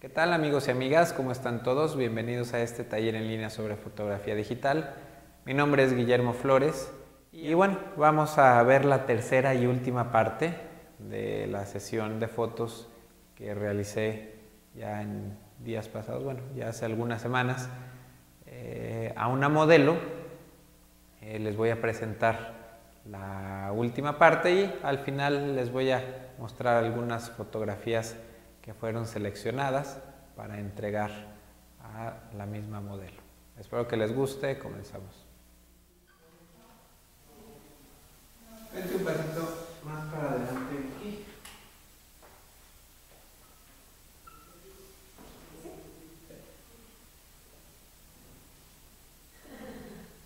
¿Qué tal amigos y amigas? ¿Cómo están todos? Bienvenidos a este taller en línea sobre fotografía digital. Mi nombre es Guillermo Flores y bueno, vamos a ver la tercera y última parte de la sesión de fotos que realicé ya en días pasados, bueno, ya hace algunas semanas, eh, a una modelo. Eh, les voy a presentar la última parte y al final les voy a mostrar algunas fotografías que fueron seleccionadas para entregar a la misma modelo. Espero que les guste, comenzamos. Vente un pasito más para adelante aquí.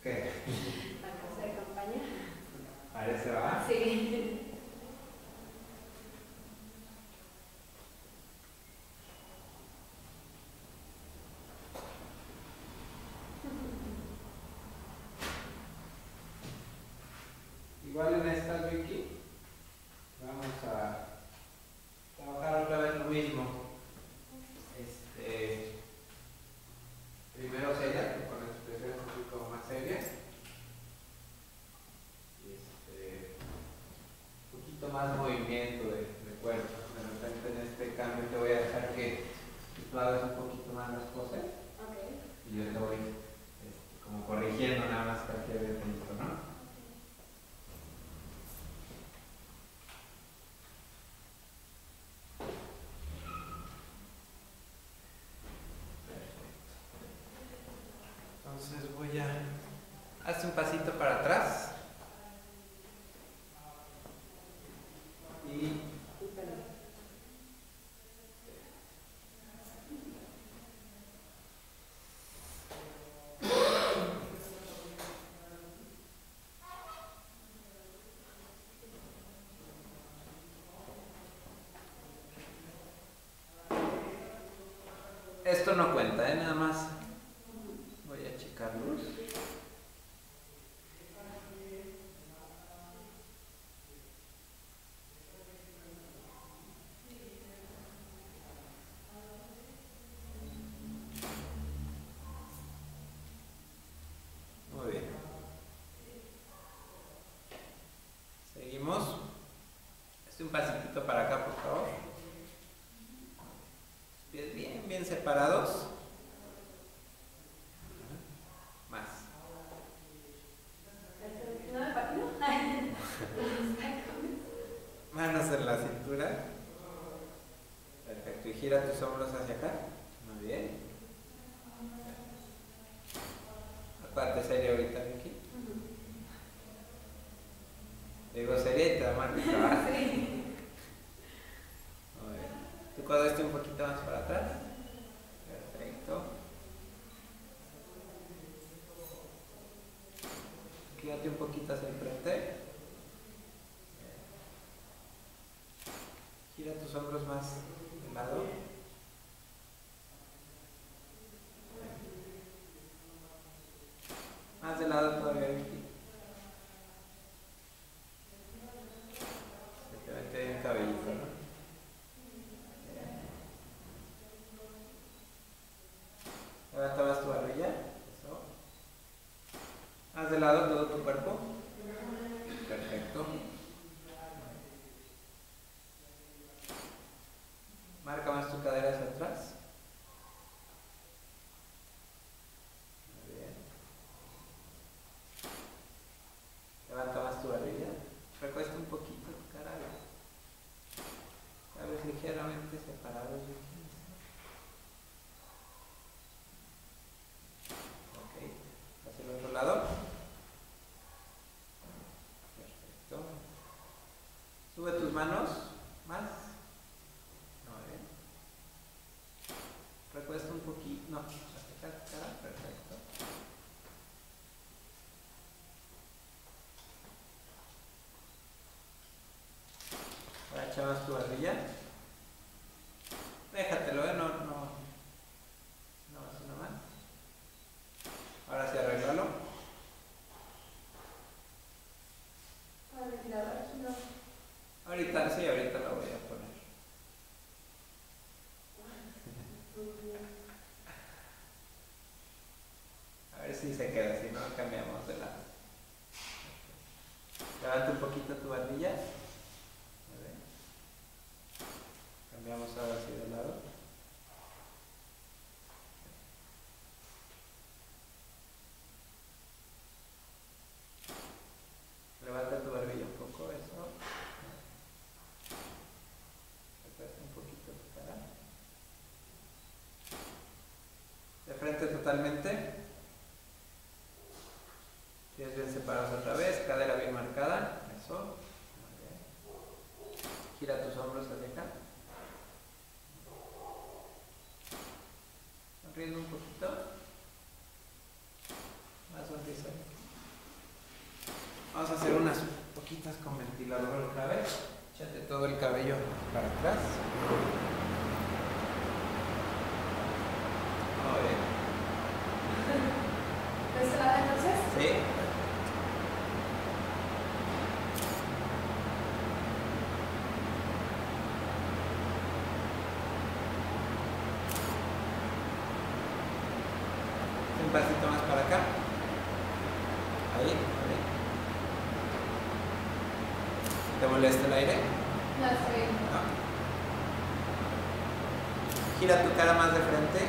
¿Qué? La casa de campaña. ¿Parece va? Sí. Igual en esta Vicky vamos a trabajar otra vez lo mismo. Este, primero seria, con expresiones un poquito más serias. Y este, un poquito más movimiento de, de cuerpo. De repente en este cambio te voy a dejar que tú hagas un poquito más las cosas Ok. y yo te voy este, como corrigiendo nada más cualquier detallito, ¿no? Entonces voy a... Hazte un pasito para atrás. Y esto no cuenta, ¿eh? Nada más. Voy a checar luz. Muy bien. Seguimos. Este un pasitito para acá, por favor. Bien, bien separados. Más. ¿No me patino? Manos en la cintura. Perfecto. Y gira tus hombros hacia acá. Muy bien. Aparte seria ahorita, Vicky. Digo seria y te da marca trabajo. Sí. Muy bien. Tu codo esté un poquito más para atrás. Perfecto. Quédate un poquito hacia el frente. Gira tus hombros más de lado. Más de lado todavía, Vicky. Se te mete bien el cabellito, ¿no? Levanta más tu barbilla. Eso. Haz de lado todo tu cuerpo. Perfecto. Marca más tu cadera hacia atrás. Muy bien. Levanta más tu barbilla. Recuesta un poquito tu cara. Tal vez ligeramente separados. Ok, hacia el otro lado. Perfecto. Sube tus manos más. Muy bien. Recuesta un poquito. No. Perfecto. Ahora echabas tu barbilla. Déjatelo, ¿eh? No, no. No, así nomás. Ahora sí, arréglalo. Para el ventilador, aquí no. Ahorita, sí, ahorita lo voy a poner. Sí se queda, si no cambiamos de lado. Levanta un poquito tu barbilla. Cambiamos ahora así de lado. Levanta tu barbilla un poco, eso. Recuesta un poquito tu cara. De frente totalmente. Pies bien separados otra vez, cadera bien marcada. Eso. Muy bien. Gira tus hombros hacia acá. Sonriendo un poquito. Más sonrisa. Vamos a hacer unas poquitas con ventilador otra vez. Échate todo el cabello para atrás. Muy bien. ¿De este lado entonces? Sí. Un pasito más para acá. Ahí, ahí. ¿Te molesta el aire? No, estoy bien. No. Gira tu cara más de frente.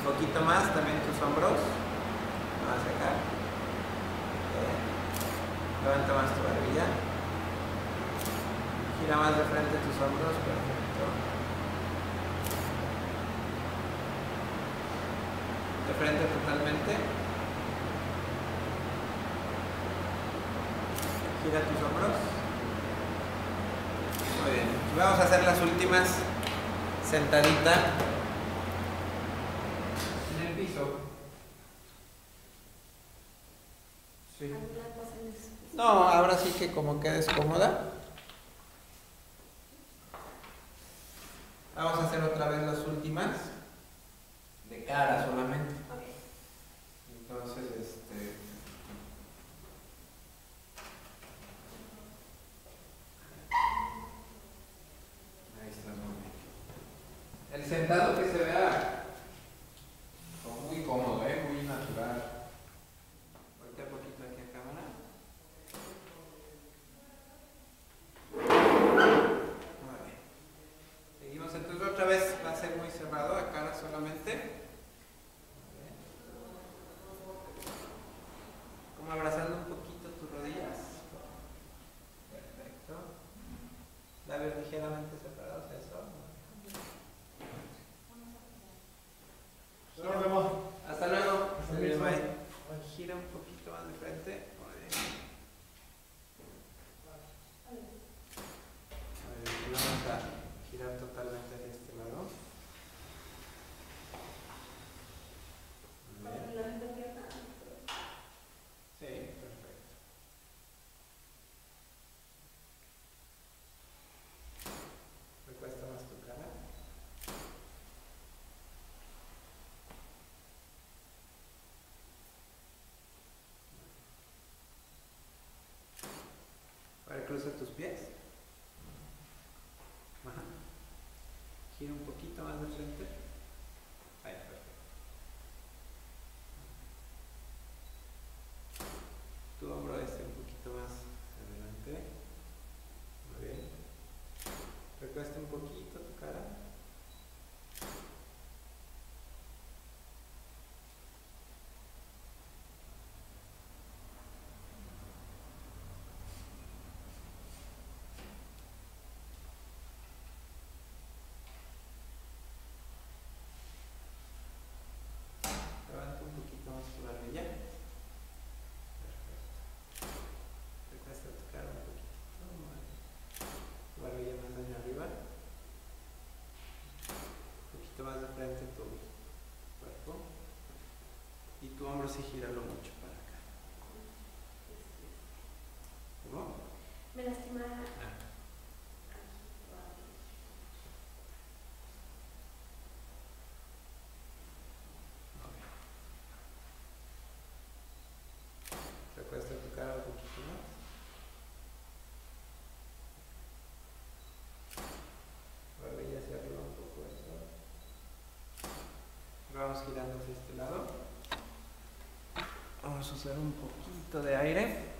Un poquito más, también tus hombros. Más acá. Bien. Levanta más tu barbilla. Gira más de frente tus hombros. Perfecto. De frente totalmente. Gira tus hombros. Muy bien. Vamos a hacer las últimas sentadita en el piso. No, ahora sí que como quedes cómoda. Vamos a hacer otra vez las últimas de cara solamente. Ok. Entonces, este. Ahí está muy bien. El sentado que se vea como muy cómodo, ¿eh? muy natural. Voltea un poquito aquí a cámara. Muy bien. Seguimos entonces otra vez, va a ser muy cerrado a cara solamente. Muy bien. Como abrazando un poquito tus rodillas. Perfecto. Labios ligeramente separados, eso. Nos vemos. Hasta luego. Hasta Muy bien, luego. bye. Gira un poquito más de frente. Muy bien. Muy bien, y Vamos a girar totalmente hacia este lado. Muy bien. Con la misma pierna. Sí, perfecto. Recuesta más tu cara. Ahora cruza tus pies. Ajá. Gira un poquito más de frente. Ahí, perfecto. Tu hombro este un poquito más hacia adelante. Muy bien. Recuesta un poquito tu cara. Levanta un poquito más tu barbilla. Perfecto. Recuesta tu cara un poquito. Tu barbilla más hacia arriba. Un poquito más de frente tu cuerpo. Y tu hombro sí gíralo mucho para acá. ¿Cómo? Me lastima Ah. Ok. Recuesta tu cara un poquito más. Barbilla hacia arriba un poco eso. Vamos girando hacia este lado. Vamos a usar un poquito de aire.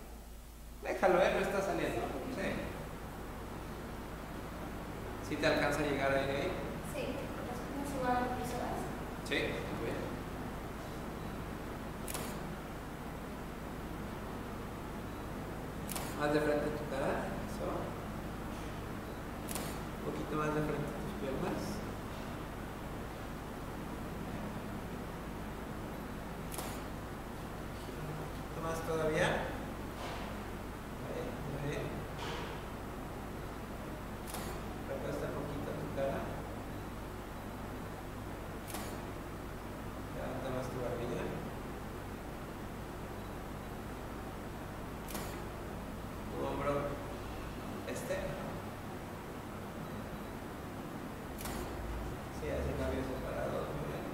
Déjalo, ¿eh? No está saliendo. Sí. ¿Sí te alcanza a llegar aire ahí? Sí, ¿no suba las impresoras? Sí, muy bien. Más de frente tu cara, eso. Un poquito más de frente tus piernas. Un poquito más todavía. Muy bien. Recuesta un poquito tu cara. Levanta más tu barbilla. Tu hombro este. Sí, así labios separados, muy bien.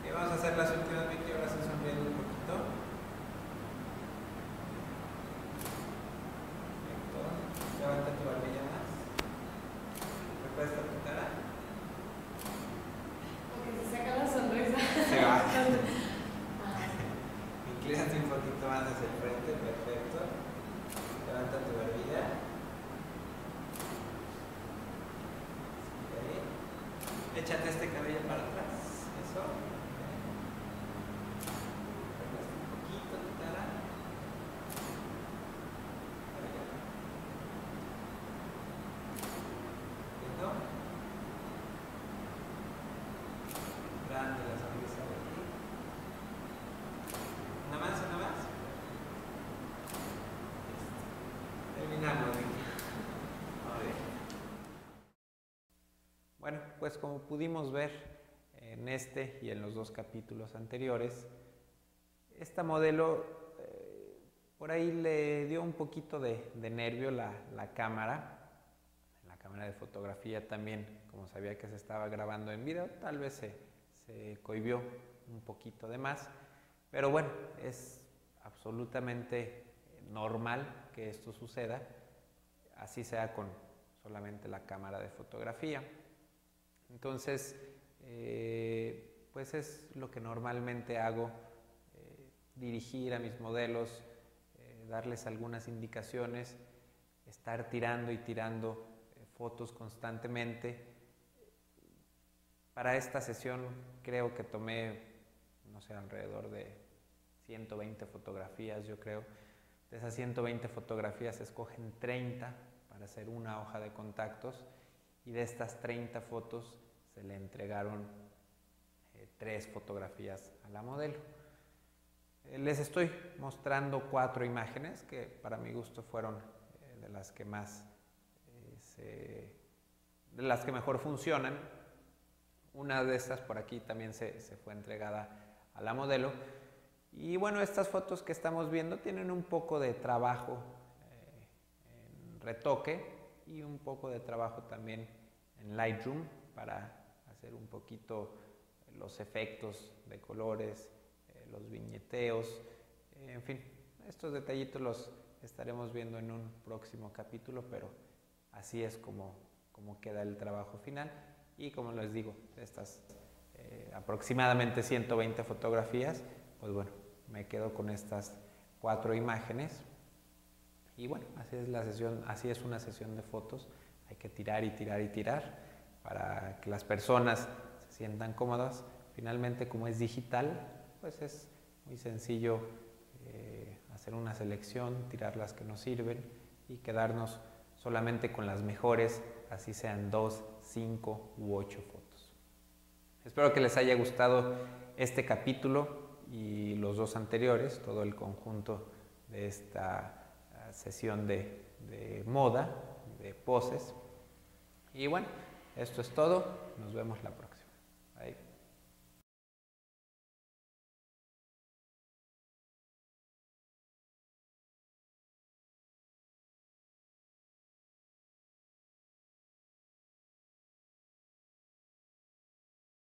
Y vamos a hacer las últimas 20 horas sonriendo un poquito. Perfecto. Levanta tu barbilla más. Recuesta tu cara. Porque se saca la sonrisa. Se va. Ah, Inclínate un poquito más hacia el frente, perfecto. Levanta tu barbilla. Ok. Échate este cabello para atrás. Eso. Recuesta un poquito tu cara. Para allá. ¿Listo? Grande la sonrisa de aquí. Una más, una más. Terminamos. Vicky. Muy bien. Bueno, pues como pudimos ver en este y en los dos capítulos anteriores, esta modelo eh, por ahí le dio un poquito de, nervio la, cámara. La cámara de fotografía también, como sabía que se estaba grabando en video, tal vez se cohibió un poquito de más. Pero bueno, es absolutamente normal que esto suceda, así sea con solamente la cámara de fotografía. Entonces, eh, pues es lo que normalmente hago, eh, dirigir a mis modelos, eh, darles algunas indicaciones, estar tirando y tirando fotos constantemente. Para esta sesión creo que tomé, no sé, alrededor de 120 fotografías, yo creo. De esas 120 fotografías se escogen 30 para hacer una hoja de contactos y de estas 30 fotos se le entregaron eh, tres fotografías a la modelo. Eh, les estoy mostrando cuatro imágenes que para mi gusto fueron eh, de las que más se, de las que mejor funcionan. Una de estas por aquí también se, se fue entregada a la modelo. Y bueno, estas fotos que estamos viendo tienen un poco de trabajo en retoque y un poco de trabajo también en Lightroom para hacer un poquito los efectos de colores, eh, los viñeteos, eh, en fin, estos detallitos los estaremos viendo en un próximo capítulo, pero así es como, como queda el trabajo final. Y como les digo, estas eh, aproximadamente 120 fotografías, pues bueno, me quedo con estas cuatro imágenes y bueno, así es la sesión, así es una sesión de fotos, hay que tirar y tirar y tirar para que las personas se sientan cómodas. Finalmente, como es digital, pues es muy sencillo eh, hacer una selección, tirar las que nos sirven y quedarnos solamente con las mejores, así sean dos, cinco u ocho fotos. Espero que les haya gustado este capítulo y los dos anteriores, todo el conjunto de esta sesión de, moda, de poses. Y bueno, esto es todo. Nos vemos la próxima. Bye.